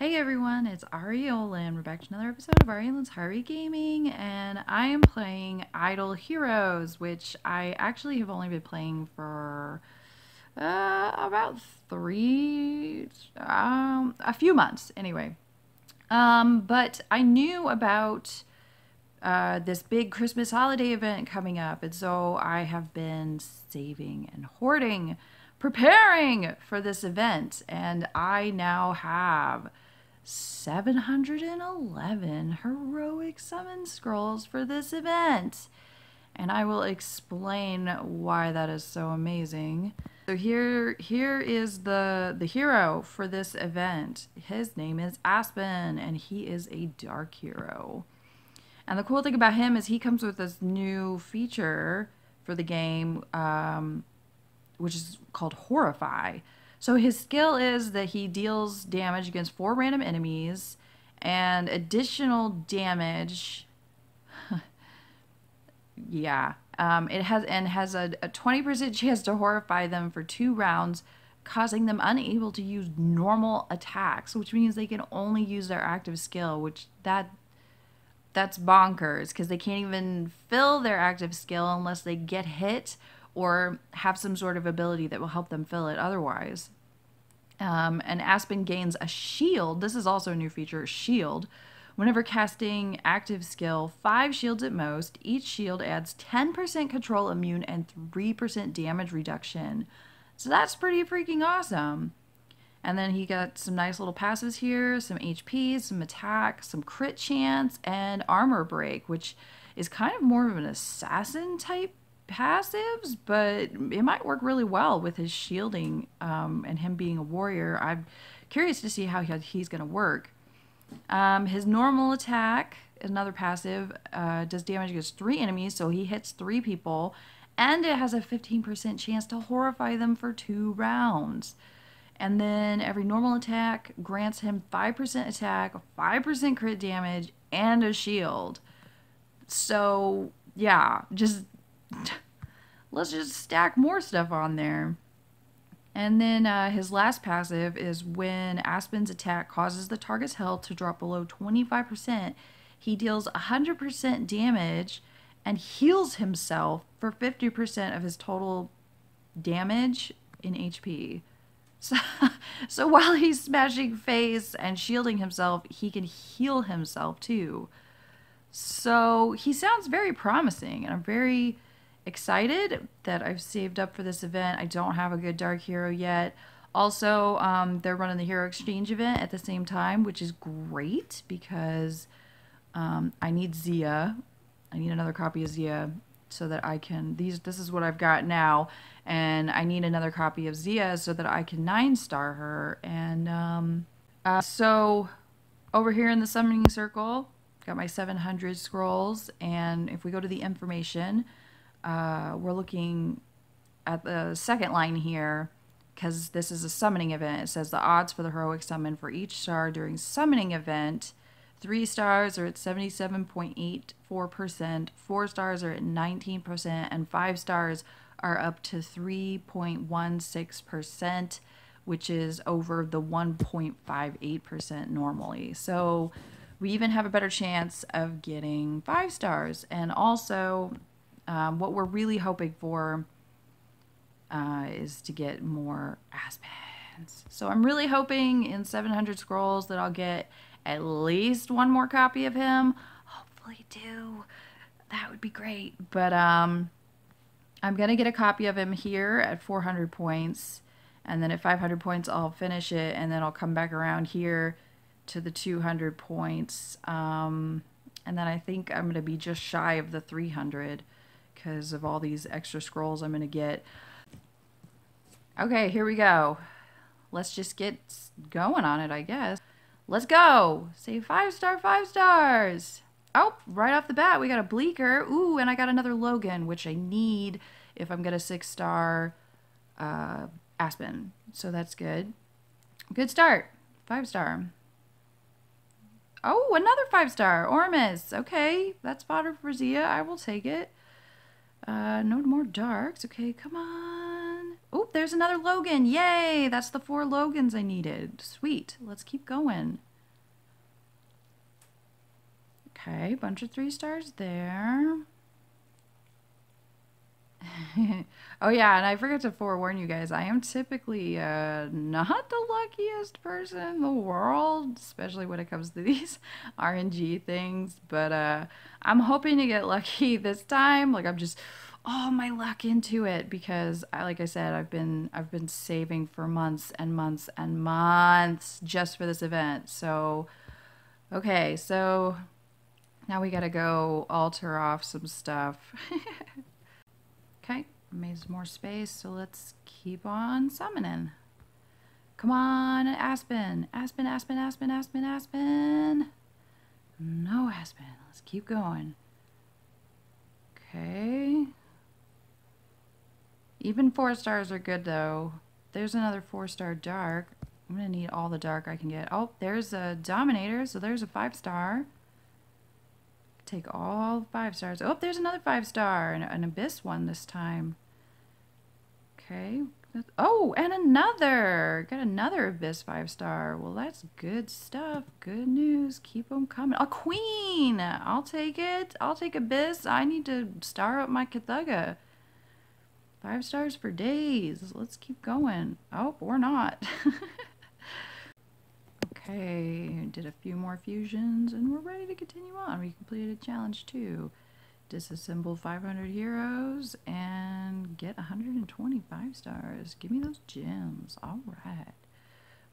Hey everyone, it's Ariola and we're back to another episode of Aureolin's Harvey Gaming and I am playing Idle Heroes, which I actually have only been playing for uh, about three, um, a few months anyway. Um, but I knew about uh, this big Christmas holiday event coming up and so I have been saving and hoarding preparing for this event and I now have 711 heroic summon scrolls for this event. And I will explain why that is so amazing. So here here is the the hero for this event. His name is Aspen and he is a dark hero. And the cool thing about him is he comes with this new feature for the game um, which is called Horrify. So his skill is that he deals damage against four random enemies and additional damage. yeah. Um, it has and has a, a 20% chance to horrify them for two rounds, causing them unable to use normal attacks, which means they can only use their active skill, which that that's bonkers because they can't even fill their active skill unless they get hit or have some sort of ability that will help them fill it otherwise. Um, and Aspen gains a shield. This is also a new feature, shield. Whenever casting active skill, five shields at most, each shield adds 10% control immune and 3% damage reduction. So that's pretty freaking awesome. And then he got some nice little passes here, some HP, some attack, some crit chance, and armor break, which is kind of more of an assassin type passives, but it might work really well with his shielding um, and him being a warrior. I'm curious to see how he's going to work. Um, his normal attack, another passive, uh, does damage against three enemies, so he hits three people, and it has a 15% chance to horrify them for two rounds. And then every normal attack grants him 5% attack, 5% crit damage, and a shield. So, yeah, just let's just stack more stuff on there. And then uh, his last passive is when Aspen's attack causes the target's health to drop below 25%, he deals 100% damage and heals himself for 50% of his total damage in HP. So, so while he's smashing face and shielding himself, he can heal himself too. So he sounds very promising, and I'm very excited that I've saved up for this event. I don't have a good Dark Hero yet. Also, um, they're running the Hero Exchange event at the same time, which is great because um, I need Xia. I need another copy of Xia so that I can these this is what I've got now and I need another copy of Xia so that I can nine star her and um, uh, so over here in the summoning circle got my 700 scrolls and if we go to the information uh, we're looking at the second line here because this is a summoning event. It says the odds for the heroic summon for each star during summoning event. Three stars are at 77.84%, four stars are at 19%, and five stars are up to 3.16%, which is over the 1.58% normally. So we even have a better chance of getting five stars. And also, um, what we're really hoping for uh, is to get more Aspens. So I'm really hoping in 700 scrolls that I'll get at least one more copy of him. Hopefully do. That would be great. But um, I'm going to get a copy of him here at 400 points. And then at 500 points, I'll finish it. And then I'll come back around here to the 200 points. Um, and then I think I'm going to be just shy of the 300 because of all these extra scrolls I'm going to get. Okay, here we go. Let's just get going on it, I guess. Let's go. Say five star, five stars. Oh, right off the bat, we got a Bleecker. Ooh, and I got another Logan, which I need if I'm going to six star uh, Aspen. So that's good. Good start. Five star. Oh, another five star. Ormus. Okay, that's fodder for Xia. I will take it. Uh, no more darks. Okay, come on. Oh, there's another Logan. Yay! That's the four Logans I needed. Sweet. Let's keep going. Okay, bunch of three stars there. oh yeah, and I forgot to forewarn you guys. I am typically uh, not the luckiest person in the world, especially when it comes to these RNG things. But uh, I'm hoping to get lucky this time. Like I'm just all my luck into it because, I, like I said, I've been I've been saving for months and months and months just for this event. So, okay, so now we gotta go alter off some stuff. Okay, made some more space, so let's keep on summoning. Come on, Aspen. Aspen, Aspen, Aspen, Aspen, Aspen. No Aspen. Let's keep going. Okay. Even four stars are good, though. There's another four-star dark. I'm going to need all the dark I can get. Oh, there's a Dominator, so there's a five-star. Take all five stars. Oh, there's another five star. An, an Abyss one this time. Okay. Oh, and another. Got another Abyss five star. Well, that's good stuff. Good news. Keep them coming. A Queen. I'll take it. I'll take Abyss. I need to star up my Cthugha. Five stars for days. Let's keep going. Oh, or not. Okay, did a few more fusions and we're ready to continue on. We completed a challenge two. Disassemble 500 heroes and get 125 stars. Give me those gems. All right.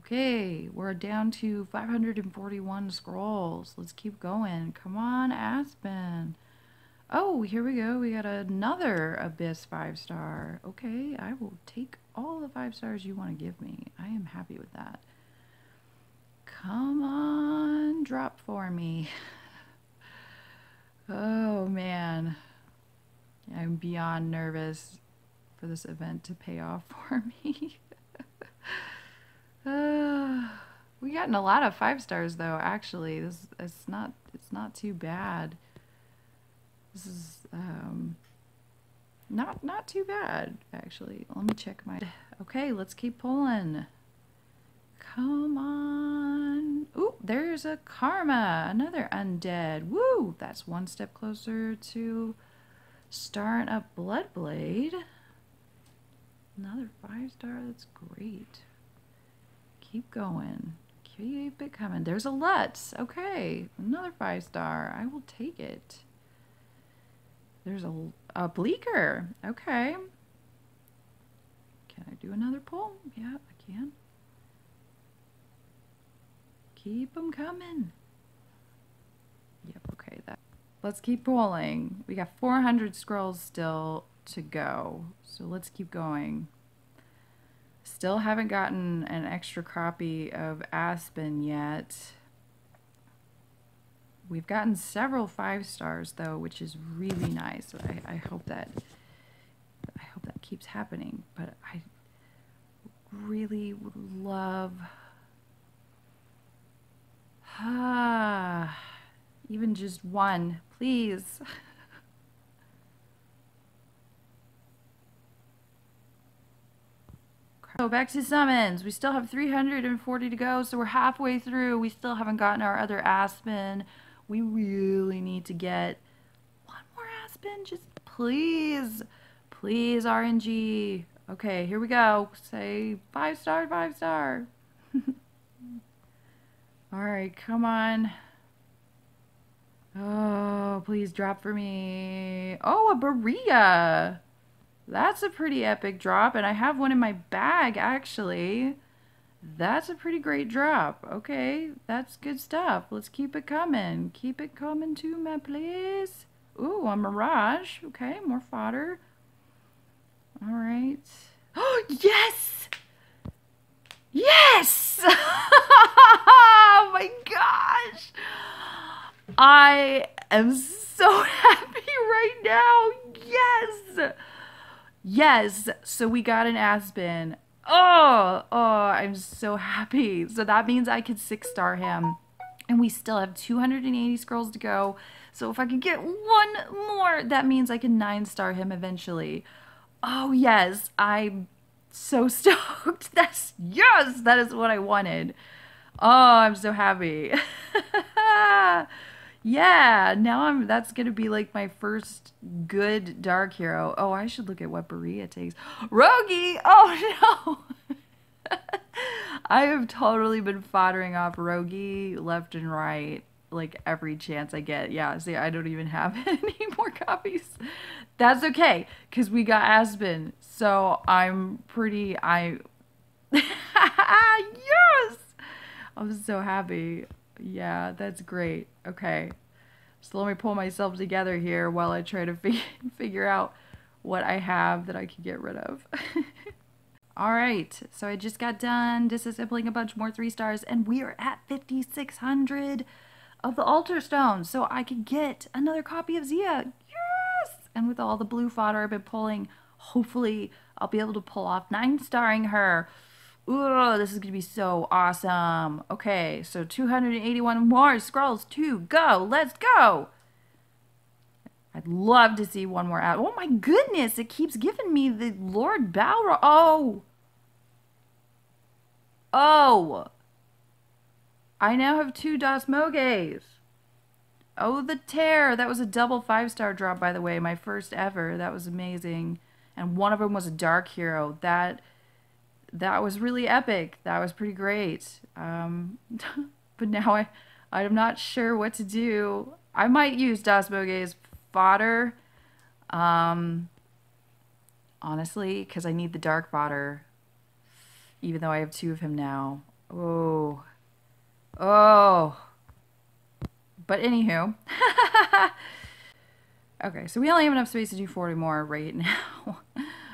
Okay, we're down to 541 scrolls. Let's keep going. Come on, Aspen. Oh, here we go. We got another Abyss 5 star. Okay, I will take all the 5 stars you want to give me. I am happy with that. Come on, drop for me. oh man. I'm beyond nervous for this event to pay off for me. uh, we gotten a lot of five stars though, actually. This it's not it's not too bad. This is um not not too bad actually. Let me check my Okay, let's keep pulling. Come on. Ooh, there's a Karma, another undead. Woo! That's one step closer to starting a Bloodblade. Another five star, that's great. Keep going. Keep it coming. There's a Lutz. Okay, another five star. I will take it. There's a, a Bleecker. Okay. Can I do another pull? Yeah, I can. Keep them coming. Yep, okay. That. Let's keep rolling. We got 400 scrolls still to go. So let's keep going. Still haven't gotten an extra copy of Aspen yet. We've gotten several five stars though, which is really nice. I, I hope that I hope that keeps happening. But I really would love Ah, even just one, please. So oh, back to summons. We still have 340 to go, so we're halfway through. We still haven't gotten our other Aspen. We really need to get one more Aspen. Just please, please RNG. Okay, here we go. Say five star, five star. All right, come on. Oh, please drop for me. Oh, a Berea. That's a pretty epic drop, and I have one in my bag, actually. That's a pretty great drop. Okay, that's good stuff. Let's keep it coming. Keep it coming to me, please. Ooh, a Mirage. Okay, more fodder. All right. Oh, yes! Yes! oh my gosh! I am so happy right now. Yes! Yes. So we got an Aspen. Oh, oh, I'm so happy. So that means I could six star him. And we still have 280 scrolls to go. So if I could get one more, that means I can nine star him eventually. Oh, yes. I'm so stoked. That's yes, that is what I wanted. Oh, I'm so happy. Yeah, now I'm that's gonna be like my first good dark hero. Oh, I should look at what Berea takes. Rogi! Oh no! I have totally been foddering off Rogi left and right, like every chance I get. Yeah, see, I don't even have any more copies. That's okay, because we got Aspen. So I'm pretty I yes! I'm so happy. Yeah, that's great. Okay. So let me pull myself together here while I try to fig figure out what I have that I can get rid of. All right, so I just got done disassembling a bunch more three stars, and we are at 5,600 of the altar stones, so I could get another copy of Xia. Yes! And with all the blue fodder I've been pulling, hopefully I'll be able to pull off nine starring her. Ooh, this is going to be so awesome. Okay, so 281 more scrolls to go. Let's go. I'd love to see one more out. Oh my goodness, it keeps giving me the Lord Balrog. Oh. Oh. I now have two Das Moges. Oh, the tear. That was a double five-star drop, by the way. My first ever. That was amazing. And one of them was a dark hero. That that was really epic. That was pretty great. Um, but now I, I'm not sure what to do. I might use Das Moge as fodder. Um, honestly, because I need the dark fodder. Even though I have two of him now. Oh. Oh. But anywho. okay, so we only have enough space to do 40 more right now.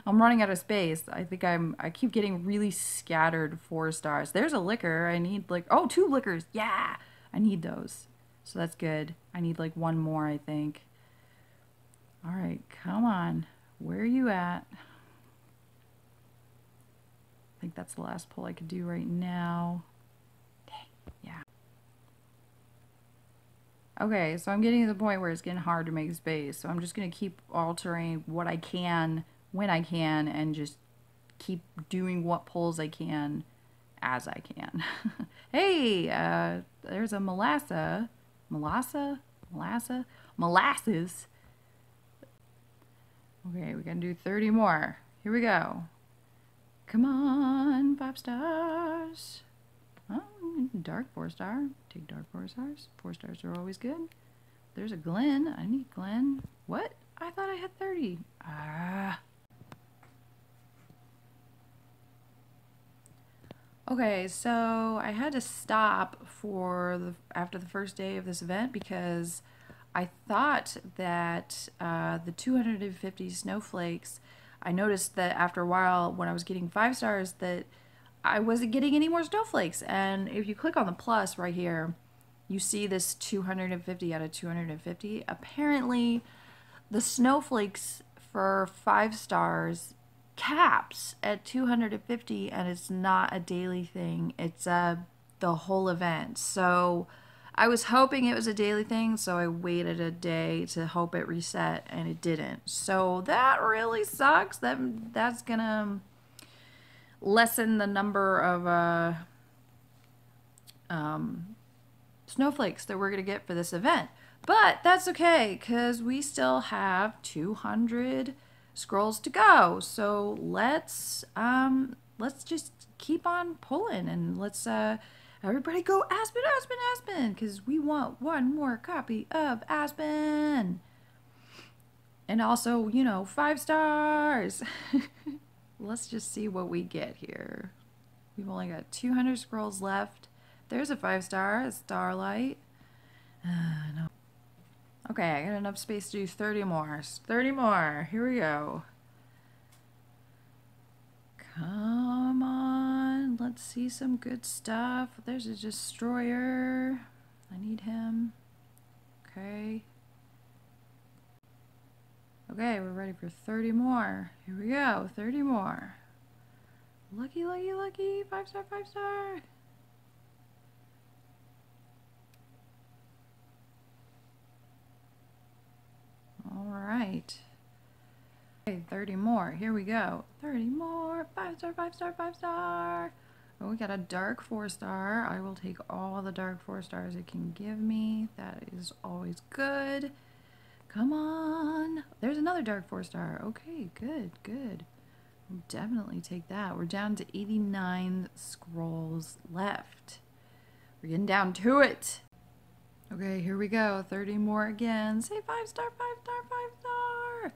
I'm running out of space. I think I'm, I keep getting really scattered four stars. There's a liquor. I need like, oh, two liquors. Yeah. I need those. So that's good. I need like one more, I think. All right, come on. Where are you at? I think that's the last pull I could do right now. yeah. Okay, so I'm getting to the point where it's getting hard to make space. So I'm just going to keep altering what I can when I can and just keep doing what pulls I can as I can. hey, uh, there's a molassa, molassa, molassa, molasses. Okay, we can do 30 more. Here we go. Come on, five stars. Oh, dark four star. Take dark four stars. Four stars are always good. There's a Glen. I need Glen. What? I thought I had 30. Ah. Okay, so I had to stop for the after the first day of this event because I thought that uh, the 250 snowflakes. I noticed that after a while, when I was getting five stars, that I wasn't getting any more snowflakes. And if you click on the plus right here, you see this 250 out of 250. Apparently, the snowflakes for five stars caps at 250 and it's not a daily thing it's a the whole event. So i was hoping it was a daily thing so i waited a day to hope it reset and it didn't. So that really sucks. That that's gonna lessen the number of uh um snowflakes that we're gonna get for this event. But that's okay because we still have 200 scrolls to go. So let's um let's just keep on pulling and let's uh everybody go Aspen, Aspen, Aspen, because we want one more copy of Aspen. And also, you know, five stars. let's just see what we get here. We've only got 200 scrolls left. There's a five star, a starlight. Uh, no. Okay, I got enough space to do 30 more. 30 more. Here we go. Come on. Let's see some good stuff. There's a destroyer. I need him. Okay. Okay, we're ready for 30 more. Here we go. 30 more. Lucky, lucky, lucky. Five star, five star. All right. Okay, 30 more. Here we go. 30 more. Five star, five star, five star. Oh, we got a dark four star. I will take all the dark four stars it can give me. That is always good. Come on. There's another dark four star. Okay, good, good. We'll definitely take that. We're down to 89 scrolls left. We're getting down to it. Okay, here we go. 30 more again. Say five star, five star, five star.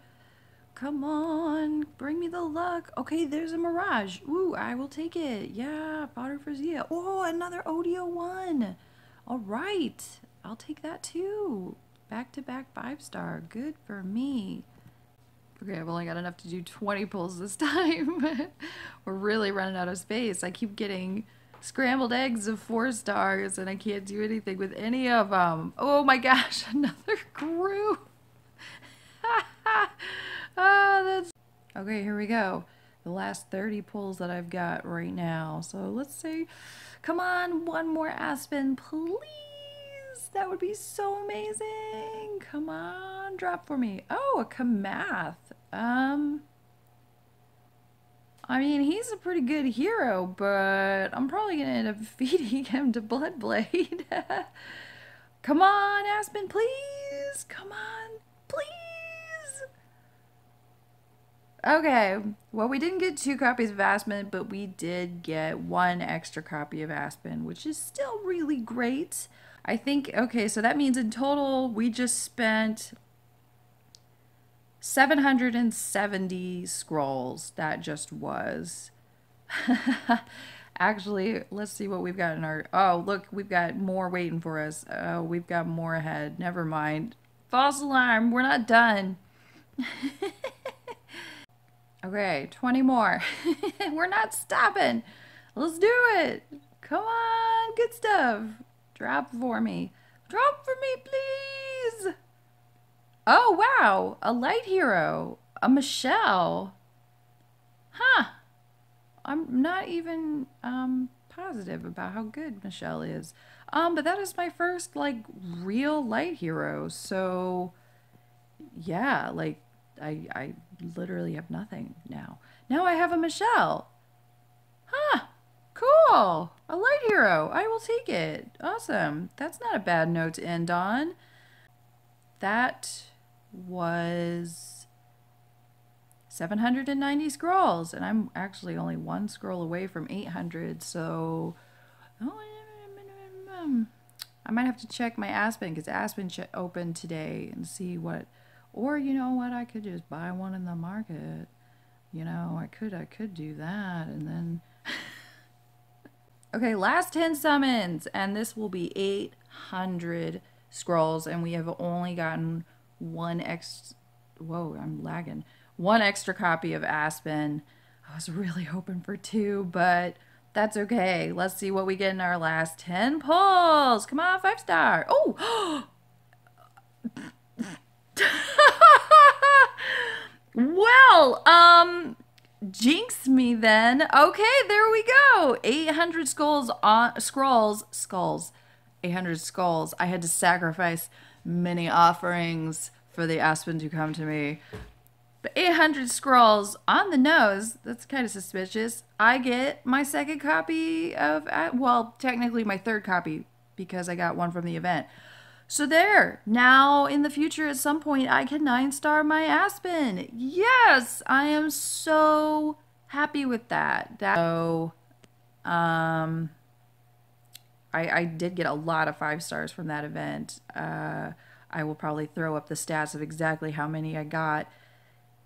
Come on, bring me the luck. Okay, there's a Mirage. Ooh, I will take it. Yeah, fodder for Xia. Oh, another Odio one. All right, I'll take that too. Back to back five star. Good for me. Okay, I've only got enough to do 20 pulls this time. We're really running out of space. I keep getting scrambled eggs of four stars and I can't do anything with any of them. Oh my gosh, another crew. oh, that's okay. Here we go. The last 30 pulls that I've got right now. So let's say, come on, one more Aspen, please. That would be so amazing. Come on, drop for me. Oh, a Kamath. Um, I mean, he's a pretty good hero, but I'm probably going to end up feeding him to Bloodblade. Come on, Aspen, please. Come on, please. Okay, well, we didn't get two copies of Aspen, but we did get one extra copy of Aspen, which is still really great. I think, okay, so that means in total we just spent 770 scrolls. That just was. Actually, let's see what we've got in our. Oh, look, we've got more waiting for us. Oh, we've got more ahead. Never mind. False alarm. We're not done. okay, 20 more. We're not stopping. Let's do it. Come on. Good stuff. Drop for me. Drop for me, please. Oh, wow. A light hero. A Michelle. Huh. I'm not even um, positive about how good Michelle is. Um, but that is my first, like, real light hero. So, yeah, like, I, I literally have nothing now. Now I have a Michelle. Huh. Cool. A light hero. I will take it. Awesome. That's not a bad note to end on. That was 790 scrolls, and I'm actually only one scroll away from 800, so oh, mm, mm, mm, I might have to check my Aspen because Aspen opened today and see what, or you know what, I could just buy one in the market. You know, I could, I could do that, and then. okay, last 10 summons, and this will be 800 scrolls, and we have only gotten one ex. Whoa, I'm lagging. One extra copy of Aspen. I was really hoping for two, but that's okay. Let's see what we get in our last 10 pulls. Come on, five star. Oh! well, um, jinx me then. Okay, there we go. 800 skulls on scrolls, skulls. 800 skulls. I had to sacrifice many offerings for the aspen to come to me. But 800 scrolls on the nose, that's kind of suspicious. I get my second copy of, well, technically my third copy because I got one from the event. So there, now in the future at some point I can nine star my Aspen. Yes, I am so happy with that. That so, um, I, I did get a lot of five stars from that event. Uh, I will probably throw up the stats of exactly how many I got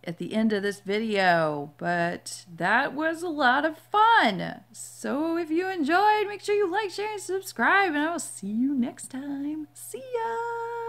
at the end of this video, but that was a lot of fun. So if you enjoyed, make sure you like, share, and subscribe, and I will see you next time. See ya!